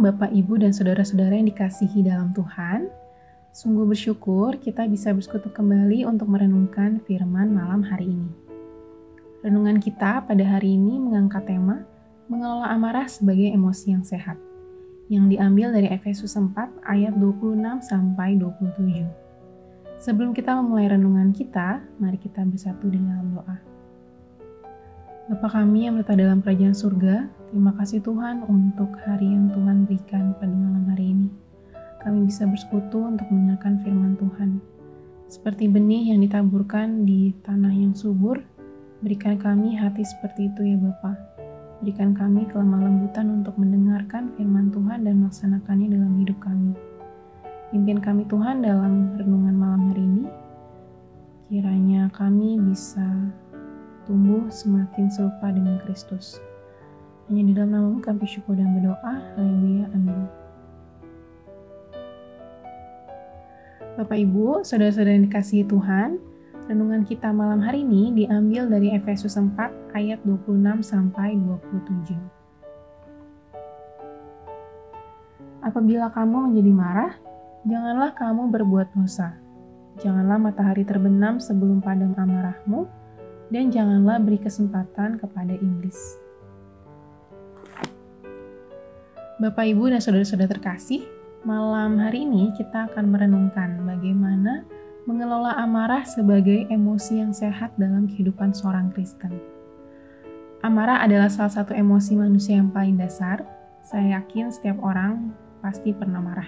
Bapak, Ibu, dan saudara-saudara yang dikasihi dalam Tuhan. Sungguh bersyukur kita bisa bersekutu kembali untuk merenungkan firman malam hari ini. Renungan kita pada hari ini mengangkat tema mengelola amarah sebagai emosi yang sehat, yang diambil dari Efesus 4 ayat 26 sampai 27. Sebelum kita memulai renungan kita, mari kita bersatu dalam doa. Bapa kami yang berada dalam kerajaan surga, terima kasih Tuhan untuk hari yang Tuhan berikan pada malam hari ini. Kami bisa bersekutu untuk mendengarkan firman Tuhan. Seperti benih yang ditaburkan di tanah yang subur, berikan kami hati seperti itu ya Bapa. Berikan kami kelemah lembutan untuk mendengarkan firman Tuhan dan melaksanakannya dalam hidup kami. Pimpin kami Tuhan dalam renungan malam hari ini. Kiranya kami bisa tumbuh semakin serupa dengan Kristus. Hanya di dalam namamu kami syukur dan berdoa. Haleluya. Amin. Bapak Ibu, saudara-saudara yang dikasihi Tuhan, renungan kita malam hari ini diambil dari Efesus 4 ayat 26 sampai 27. Apabila kamu menjadi marah, janganlah kamu berbuat dosa. Janganlah matahari terbenam sebelum padam amarahmu, dan janganlah beri kesempatan kepada iblis. Bapak, Ibu, dan saudara-saudara terkasih, malam hari ini kita akan merenungkan bagaimana mengelola amarah sebagai emosi yang sehat dalam kehidupan seorang Kristen. Amarah adalah salah satu emosi manusia yang paling dasar. Saya yakin setiap orang pasti pernah marah.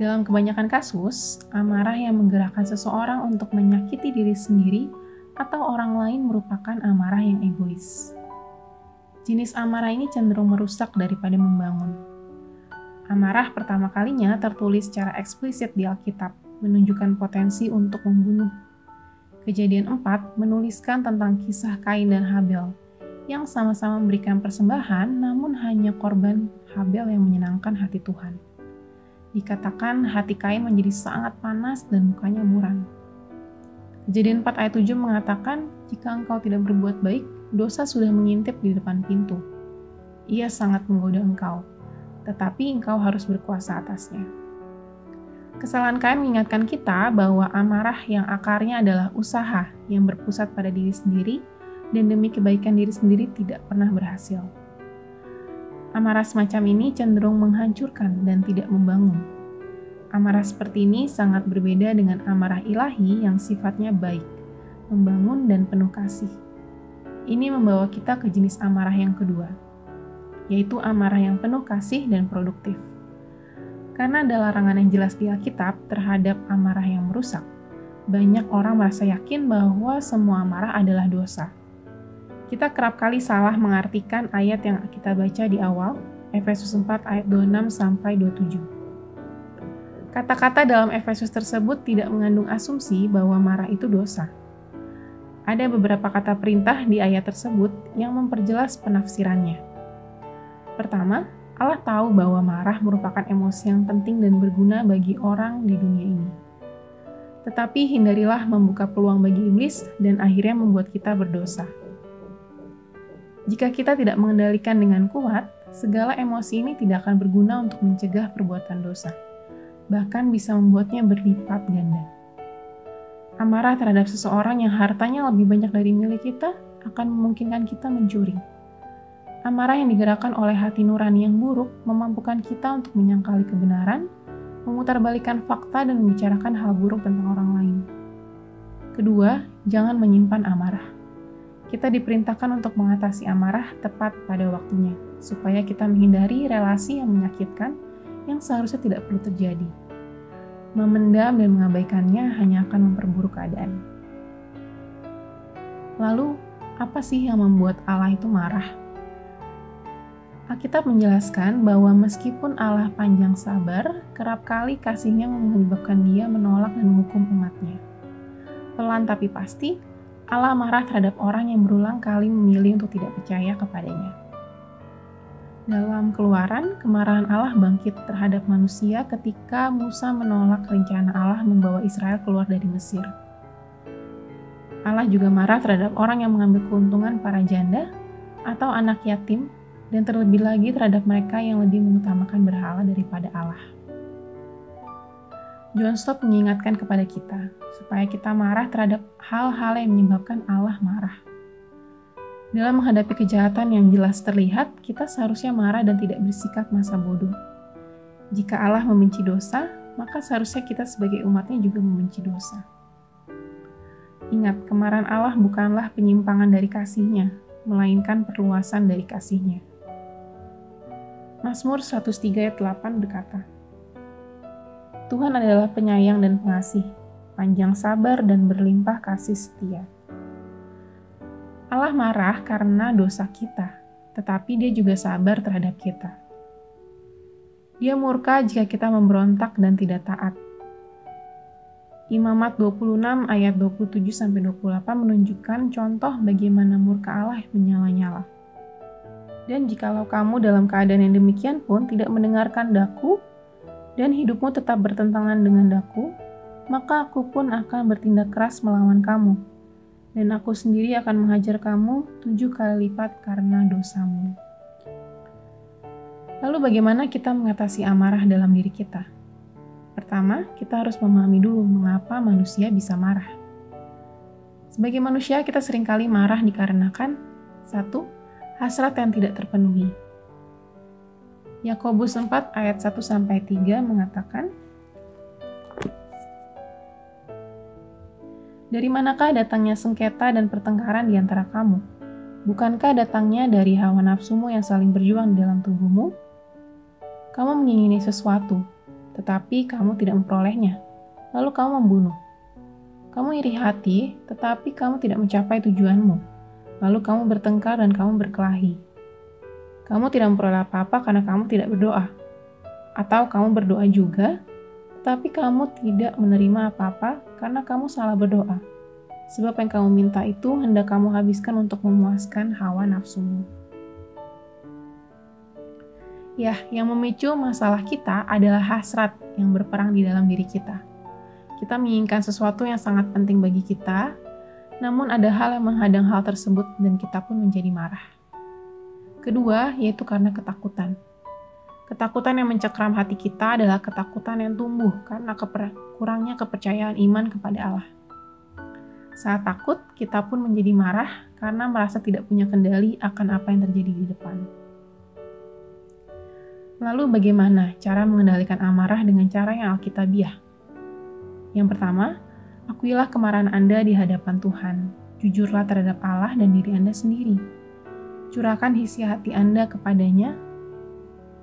Dalam kebanyakan kasus, amarah yang menggerakkan seseorang untuk menyakiti diri sendiri atau orang lain merupakan amarah yang egois. Jenis amarah ini cenderung merusak daripada membangun. Amarah pertama kalinya tertulis secara eksplisit di Alkitab, menunjukkan potensi untuk membunuh. Kejadian 4 menuliskan tentang kisah Kain dan Habel, yang sama-sama memberikan persembahan namun hanya korban Habel yang menyenangkan hati Tuhan. Dikatakan hati Kain menjadi sangat panas dan mukanya muram. Kejadian 4 ayat 7 mengatakan, jika engkau tidak berbuat baik, dosa sudah mengintip di depan pintu. Ia sangat menggoda engkau, tetapi engkau harus berkuasa atasnya. Kesalahan Kain mengingatkan kita bahwa amarah yang akarnya adalah usaha yang berpusat pada diri sendiri dan demi kebaikan diri sendiri tidak pernah berhasil. Amarah semacam ini cenderung menghancurkan dan tidak membangun Amarah seperti ini sangat berbeda dengan amarah ilahi yang sifatnya baik, membangun, dan penuh kasih. Ini membawa kita ke jenis amarah yang kedua, yaitu amarah yang penuh kasih dan produktif. Karena ada larangan yang jelas di Alkitab terhadap amarah yang merusak, banyak orang merasa yakin bahwa semua amarah adalah dosa. Kita kerap kali salah mengartikan ayat yang kita baca di awal, Efesus 4 ayat 26 sampai 27 Kata-kata dalam Efesus tersebut tidak mengandung asumsi bahwa marah itu dosa. Ada beberapa kata perintah di ayat tersebut yang memperjelas penafsirannya. Pertama, Allah tahu bahwa marah merupakan emosi yang penting dan berguna bagi orang di dunia ini. Tetapi hindarilah membuka peluang bagi iblis dan akhirnya membuat kita berdosa. Jika kita tidak mengendalikan dengan kuat, segala emosi ini tidak akan berguna untuk mencegah perbuatan dosa bahkan bisa membuatnya berlipat ganda. Amarah terhadap seseorang yang hartanya lebih banyak dari milik kita akan memungkinkan kita mencuri. Amarah yang digerakkan oleh hati nurani yang buruk memampukan kita untuk menyangkali kebenaran, memutarbalikan fakta, dan membicarakan hal buruk tentang orang lain. Kedua, jangan menyimpan amarah. Kita diperintahkan untuk mengatasi amarah tepat pada waktunya, supaya kita menghindari relasi yang menyakitkan yang seharusnya tidak perlu terjadi. Memendam dan mengabaikannya hanya akan memperburuk keadaan. Lalu, apa sih yang membuat Allah itu marah? Alkitab menjelaskan bahwa meskipun Allah panjang sabar, kerap kali kasihnya menyebabkan dia menolak dan menghukum umatnya. Pelan tapi pasti, Allah marah terhadap orang yang berulang kali memilih untuk tidak percaya kepadanya. Dalam keluaran, kemarahan Allah bangkit terhadap manusia ketika Musa menolak rencana Allah membawa Israel keluar dari Mesir. Allah juga marah terhadap orang yang mengambil keuntungan para janda atau anak yatim dan terlebih lagi terhadap mereka yang lebih mengutamakan berhala daripada Allah. John Stott mengingatkan kepada kita supaya kita marah terhadap hal-hal yang menyebabkan Allah marah. Dalam menghadapi kejahatan yang jelas terlihat, kita seharusnya marah dan tidak bersikap masa bodoh. Jika Allah membenci dosa, maka seharusnya kita sebagai umatnya juga membenci dosa. Ingat, kemarahan Allah bukanlah penyimpangan dari kasihnya, melainkan perluasan dari kasihnya. Mazmur 103 ayat 8 berkata, Tuhan adalah penyayang dan pengasih, panjang sabar dan berlimpah kasih setia. Allah marah karena dosa kita, tetapi dia juga sabar terhadap kita. Dia murka jika kita memberontak dan tidak taat. Imamat 26 ayat 27 28 menunjukkan contoh bagaimana murka Allah menyala-nyala. Dan jikalau kamu dalam keadaan yang demikian pun tidak mendengarkan daku dan hidupmu tetap bertentangan dengan daku, maka aku pun akan bertindak keras melawan kamu, dan aku sendiri akan menghajar kamu tujuh kali lipat karena dosamu. Lalu bagaimana kita mengatasi amarah dalam diri kita? Pertama, kita harus memahami dulu mengapa manusia bisa marah. Sebagai manusia, kita sering kali marah dikarenakan satu, hasrat yang tidak terpenuhi. Yakobus 4 ayat 1 sampai 3 mengatakan Dari manakah datangnya sengketa dan pertengkaran di antara kamu? Bukankah datangnya dari hawa nafsumu yang saling berjuang di dalam tubuhmu? Kamu mengingini sesuatu, tetapi kamu tidak memperolehnya. Lalu kamu membunuh. Kamu iri hati, tetapi kamu tidak mencapai tujuanmu. Lalu kamu bertengkar dan kamu berkelahi. Kamu tidak memperoleh apa-apa karena kamu tidak berdoa. Atau kamu berdoa juga, tapi kamu tidak menerima apa-apa karena kamu salah berdoa. Sebab yang kamu minta itu hendak kamu habiskan untuk memuaskan hawa nafsumu. Ya, yang memicu masalah kita adalah hasrat yang berperang di dalam diri kita. Kita menginginkan sesuatu yang sangat penting bagi kita, namun ada hal yang menghadang hal tersebut dan kita pun menjadi marah. Kedua, yaitu karena ketakutan. Ketakutan yang mencekram hati kita adalah ketakutan yang tumbuh karena keper kurangnya kepercayaan iman kepada Allah. Saat takut, kita pun menjadi marah karena merasa tidak punya kendali akan apa yang terjadi di depan. Lalu bagaimana cara mengendalikan amarah dengan cara yang alkitabiah? Yang pertama, akuilah kemarahan Anda di hadapan Tuhan. Jujurlah terhadap Allah dan diri Anda sendiri curahkan isi hati Anda kepadanya.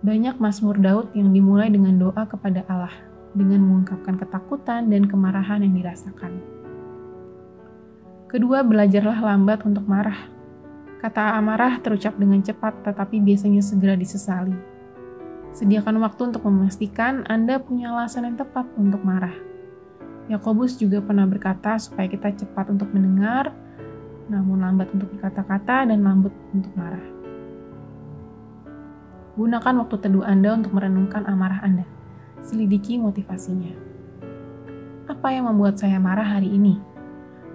Banyak Mazmur Daud yang dimulai dengan doa kepada Allah, dengan mengungkapkan ketakutan dan kemarahan yang dirasakan. Kedua, belajarlah lambat untuk marah. Kata amarah terucap dengan cepat, tetapi biasanya segera disesali. Sediakan waktu untuk memastikan Anda punya alasan yang tepat untuk marah. Yakobus juga pernah berkata supaya kita cepat untuk mendengar, namun lambat untuk berkata-kata dan lambat untuk marah. Gunakan waktu teduh Anda untuk merenungkan amarah Anda. Selidiki motivasinya. Apa yang membuat saya marah hari ini?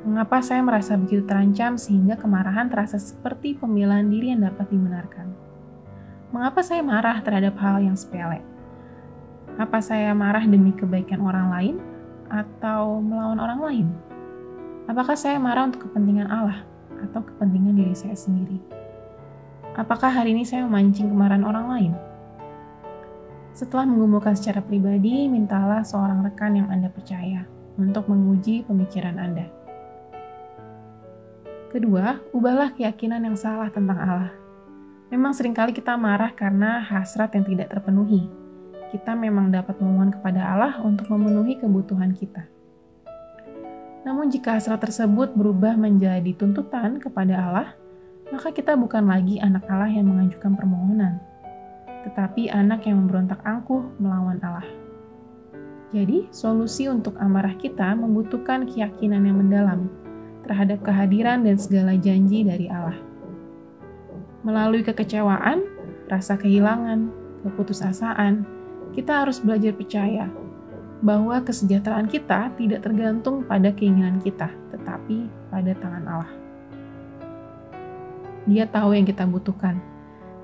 Mengapa saya merasa begitu terancam sehingga kemarahan terasa seperti pembelaan diri yang dapat dibenarkan? Mengapa saya marah terhadap hal yang sepele? Apa saya marah demi kebaikan orang lain atau melawan orang lain? Apakah saya marah untuk kepentingan Allah atau kepentingan diri saya sendiri? Apakah hari ini saya memancing kemarahan orang lain? Setelah menggumulkan secara pribadi, mintalah seorang rekan yang Anda percaya untuk menguji pemikiran Anda. Kedua, ubahlah keyakinan yang salah tentang Allah. Memang sering kali kita marah karena hasrat yang tidak terpenuhi. Kita memang dapat memohon kepada Allah untuk memenuhi kebutuhan kita. Namun jika hasrat tersebut berubah menjadi tuntutan kepada Allah, maka kita bukan lagi anak Allah yang mengajukan permohonan, tetapi anak yang memberontak angkuh melawan Allah. Jadi, solusi untuk amarah kita membutuhkan keyakinan yang mendalam terhadap kehadiran dan segala janji dari Allah. Melalui kekecewaan, rasa kehilangan, keputusasaan, kita harus belajar percaya bahwa kesejahteraan kita tidak tergantung pada keinginan kita, tetapi pada tangan Allah. Dia tahu yang kita butuhkan.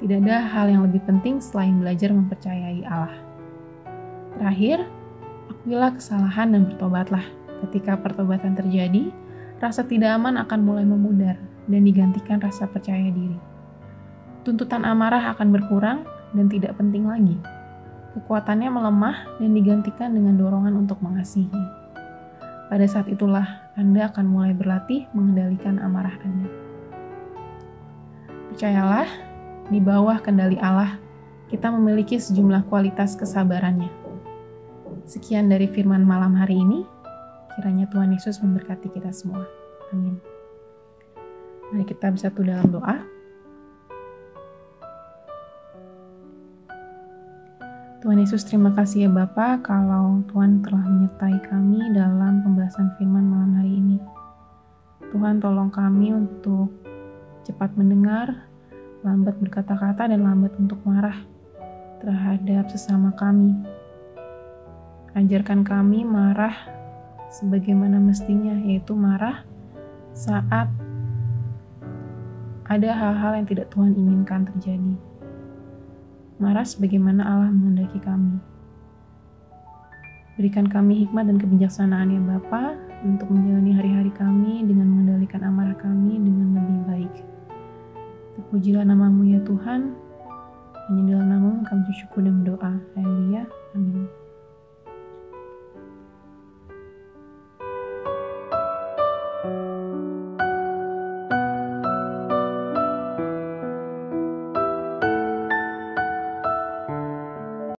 Tidak ada hal yang lebih penting selain belajar mempercayai Allah. Terakhir, akuilah kesalahan dan bertobatlah. Ketika pertobatan terjadi, rasa tidak aman akan mulai memudar dan digantikan rasa percaya diri. Tuntutan amarah akan berkurang dan tidak penting lagi. Kekuatannya melemah dan digantikan dengan dorongan untuk mengasihi. Pada saat itulah Anda akan mulai berlatih mengendalikan amarah Anda. Percayalah, di bawah kendali Allah, kita memiliki sejumlah kualitas kesabarannya. Sekian dari firman malam hari ini. Kiranya Tuhan Yesus memberkati kita semua. Amin. Mari kita bersatu dalam doa. Tuhan Yesus, terima kasih ya Bapa kalau Tuhan telah menyertai kami dalam pembahasan firman malam hari ini. Tuhan tolong kami untuk cepat mendengar, lambat berkata-kata, dan lambat untuk marah terhadap sesama kami. Ajarkan kami marah sebagaimana mestinya, yaitu marah saat ada hal-hal yang tidak Tuhan inginkan terjadi. Marah sebagaimana Allah menghendaki kami. Berikan kami hikmat dan kebijaksanaan ya Bapa untuk menjalani hari-hari kami dengan mengendalikan amarah kami. Terpujilah namamu ya Tuhan. Hanya dalam namamu kami bersyukur dan berdoa. Haleluya. Amin.